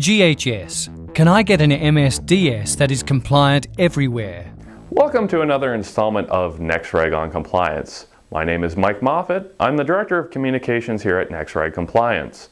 GHS. Can I get an MSDS that is compliant everywhere? Welcome to another installment of NexReg on Compliance. My name is Mike Moffat. I'm the Director of Communications here at NexReg Compliance.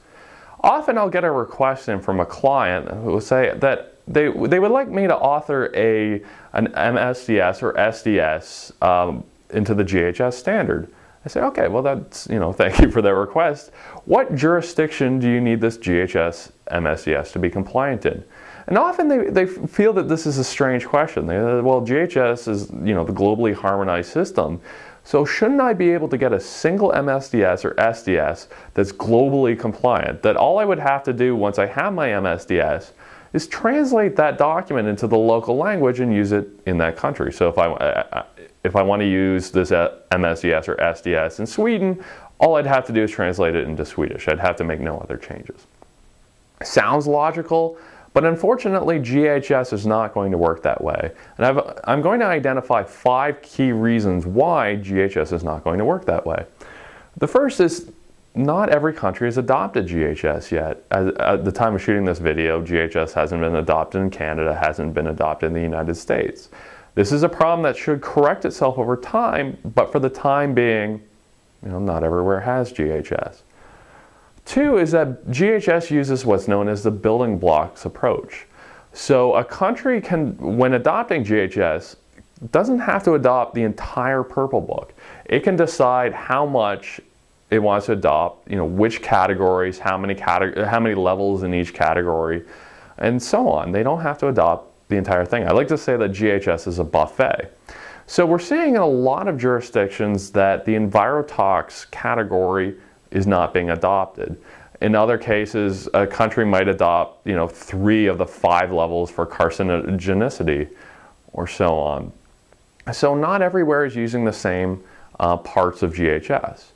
Often I'll get a request in from a client who will say that they, they would like me to author a, an MSDS or SDS um, into the GHS standard. I say, okay, well, that's, you know, thank you for that request. What jurisdiction do you need this GHS MSDS to be compliant in? And often they, they feel that this is a strange question. They well, GHS is, you know, the globally harmonized system. So shouldn't I be able to get a single MSDS or SDS that's globally compliant? That all I would have to do once I have my MSDS is translate that document into the local language and use it in that country. So if I, if I want to use this uh, MSDS or SDS in Sweden, all I'd have to do is translate it into Swedish. I'd have to make no other changes. Sounds logical, but unfortunately, GHS is not going to work that way. And i am going to identify five key reasons why GHS is not going to work that way. The first is not every country has adopted GHS yet. At, the time of shooting this video, GHS hasn't been adopted in Canada, hasn't been adopted in the United States. This is a problem that should correct itself over time, but for the time being, you know, not everywhere has GHS. Two is that GHS uses what's known as the building blocks approach. So a country can, when adopting GHS, doesn't have to adopt the entire purple book. It can decide how much it wants to adopt, you know, which categories, how many, cate- how many levels in each category, and so on. They don't have to adopt the entire thing. I like to say that GHS is a buffet. So we're seeing in a lot of jurisdictions that the EnviroTox category is not being adopted. In other cases, a country might adopt, you know, three of the five levels for carcinogenicity, or so on. So not everywhere is using the same uh, parts of GHS.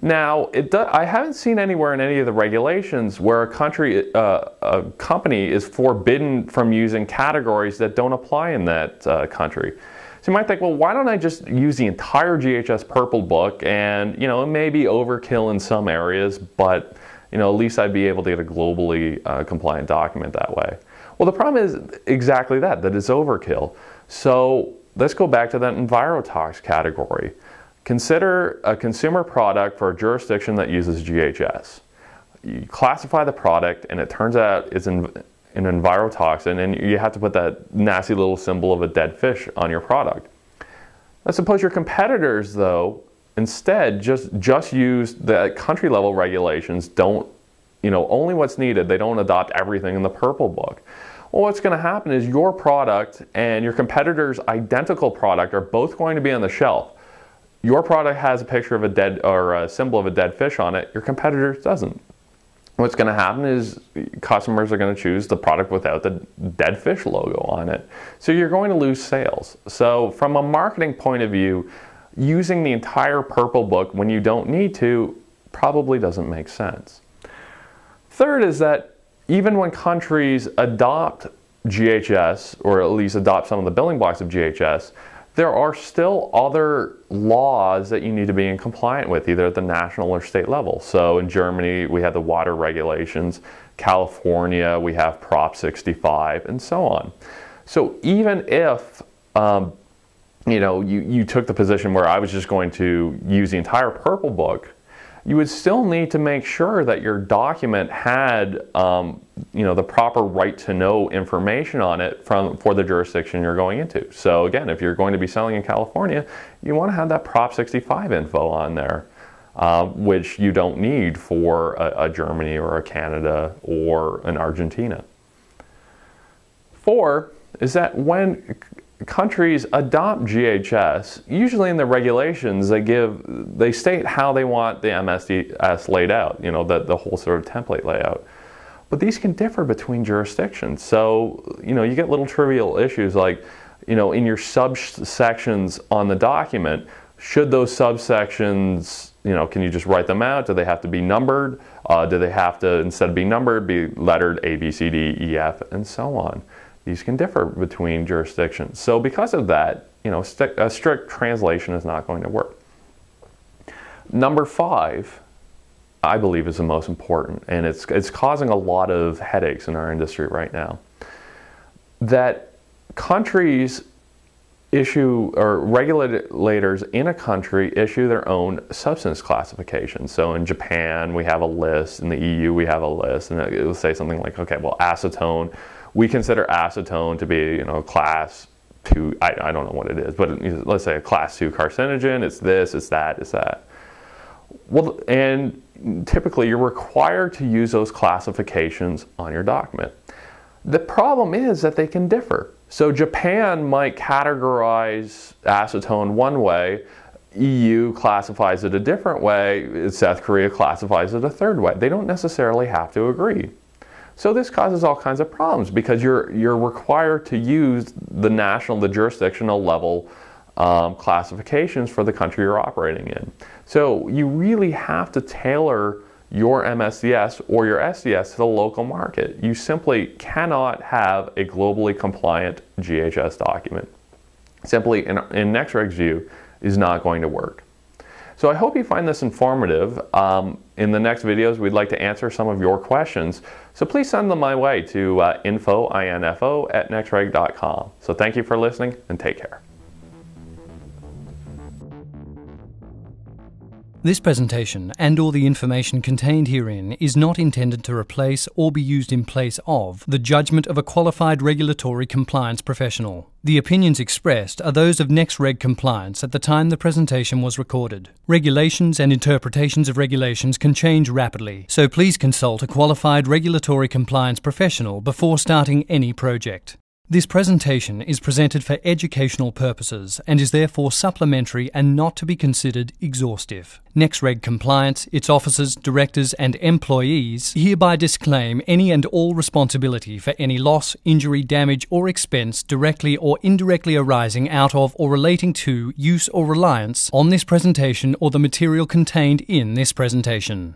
Now, do, I haven't seen anywhere in any of the regulations where a country, uh, a company is forbidden from using categories that don't apply in that uh, country. So you might think, well, why don't I just use the entire GHS Purple book and, you know, it may be overkill in some areas, but, you know, at least I'd be able to get a globally uh, compliant document that way. Well, the problem is exactly that, that it's overkill. So let's go back to that EnviroTox category. Consider a consumer product for a jurisdiction that uses GHS. You classify the product, and it turns out it's an, an envirotoxin, and you have to put that nasty little symbol of a dead fish on your product. Let's suppose your competitors, though, instead just just use the country level regulations. Don't you know only what's needed? They don't adopt everything in the purple book. Well, what's going to happen is your product and your competitor's identical product are both going to be on the shelf your product has a picture of a dead or a symbol of a dead fish on it, your competitor doesn't. What's going to happen is customers are going to choose the product without the dead fish logo on it. So you're going to lose sales. So, from a marketing point of view, using the entire purple book when you don't need to probably doesn't make sense. Third is that even when countries adopt GHS, or at least adopt some of the building blocks of GHS, there are still other laws that you need to be in compliant with, either at the national or state level. So in Germany, we have the water regulations. California, we have Prop 65, and so on. So even if um, you know you, you took the position where I was just going to use the entire purple book, you would still need to make sure that your document had um, you know the proper right to know information on it from for the jurisdiction you're going into. So again, if you're going to be selling in California, you want to have that Prop 65 info on there, uh, which you don't need for a, a Germany or a Canada or an Argentina. Four is that when countries adopt GHS, usually in the regulations they give they state how they want the MSDS laid out, you know, the, the whole sort of template layout. But these can differ between jurisdictions. So, you know, you get little trivial issues like, you know, in your subsections on the document, should those subsections, you know, can you just write them out? Do they have to be numbered? Uh, do they have to, instead of being numbered, be lettered A, B, C, D, E, F, and so on? These can differ between jurisdictions. So because of that, you know, st- a strict translation is not going to work. Number five I believe is the most important, and it's it's causing a lot of headaches in our industry right now. That countries issue or regulators in a country issue their own substance classification. So in Japan we have a list, in the EU we have a list, and it will say something like, okay, well acetone, we consider acetone to be you know class two. I, I don't know what it is, but let's say a class two carcinogen. It's this, it's that, it's that. Well, and typically you're required to use those classifications on your document. The problem is that they can differ. So Japan might categorize acetone one way, EU classifies it a different way, South Korea classifies it a third way. They don't necessarily have to agree. So this causes all kinds of problems because you're, you're required to use the national, the jurisdictional level um, classifications for the country you're operating in. So you really have to tailor your MSDS or your SDS to the local market. You simply cannot have a globally compliant GHS document. Simply, in, in NexReg's view, is not going to work. So I hope you find this informative. Um, in the next videos, we'd like to answer some of your questions. So please send them my way to uh, info, info at nexreg.com. So thank you for listening and take care. This presentation and all the information contained herein is not intended to replace or be used in place of the judgment of a qualified regulatory compliance professional. The opinions expressed are those of NexReg Compliance at the time the presentation was recorded. Regulations and interpretations of regulations can change rapidly, so please consult a qualified regulatory compliance professional before starting any project. This presentation is presented for educational purposes and is therefore supplementary and not to be considered exhaustive. NexReg Compliance, its officers, directors, and employees hereby disclaim any and all responsibility for any loss, injury, damage, or expense directly or indirectly arising out of or relating to use or reliance on this presentation or the material contained in this presentation.